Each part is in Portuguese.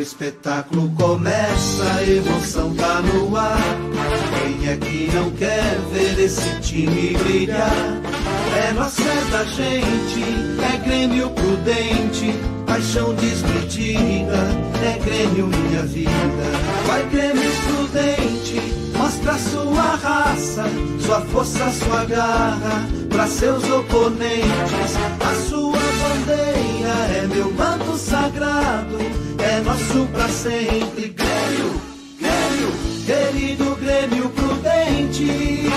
espetáculo começa, a emoção tá no ar. Quem é que não quer ver esse time brilhar? É nossa é da gente, é Grêmio prudente, paixão desmedida, é Grêmio minha vida. Vai Grêmio prudente, mostra sua raça, sua força, sua garra, para seus oponentes. A sua bandeira é meu manto sagrado, nosso pra sempre. Grêmio, Grêmio, querido Grêmio prudente.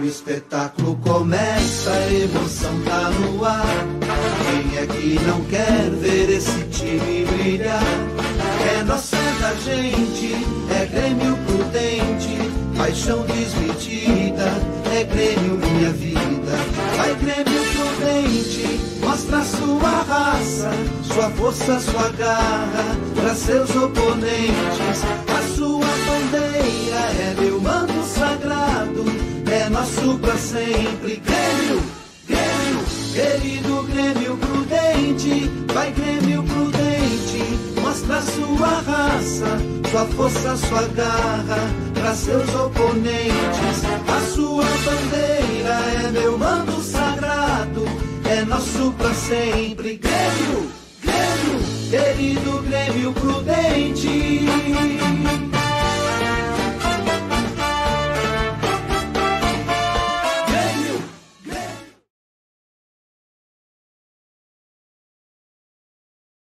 O espetáculo começa, a emoção tá no ar. Quem é que não quer ver esse time brilhar? É nossa é da gente, é Grêmio prudente, paixão desmedida, é Grêmio minha vida. Vai Grêmio prudente, mostra sua raça, sua força, sua garra, para seus oponentes. A sua bandeira é meu manto sagrado, é nosso pra sempre. Grêmio, Grêmio, querido Grêmio prudente, vai Grêmio mostra sua raça, sua força, sua garra, para seus oponentes. A sua bandeira é meu manto sagrado, é nosso pra sempre. Grêmio, Grêmio, querido Grêmio prudente.